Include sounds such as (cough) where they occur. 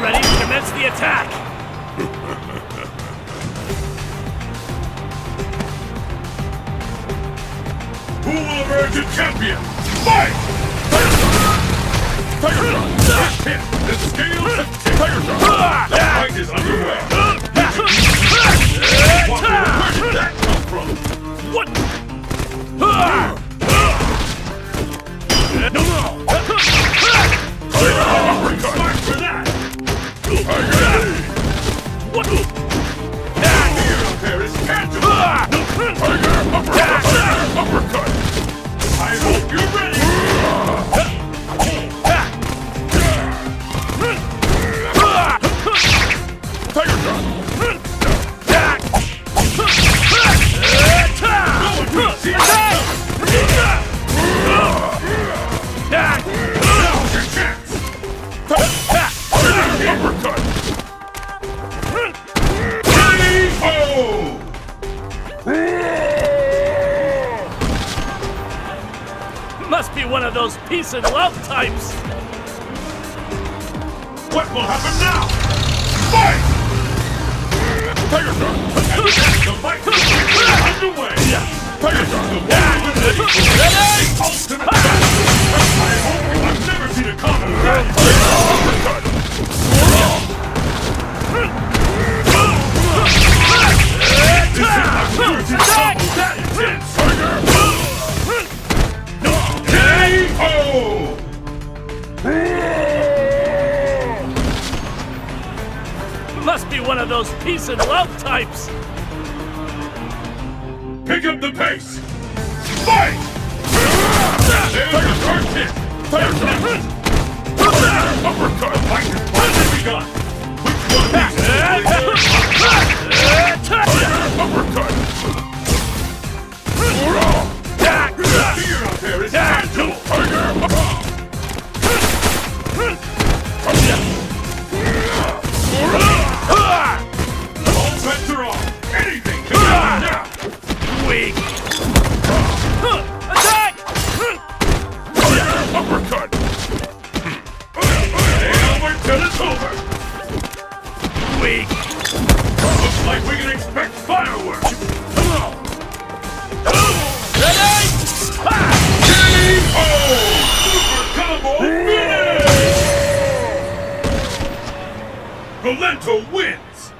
ready to commence the attack! Who will emerge a champion? Fight! Fight! Fight! What? be one of those peace and love types! What will happen now? Must be one of those peace and love types! Pick up the pace! Fight! There's your hard kick! Fire kick! Uppercut! Fight! What have we got? Which one? (laughs) Rolento wins!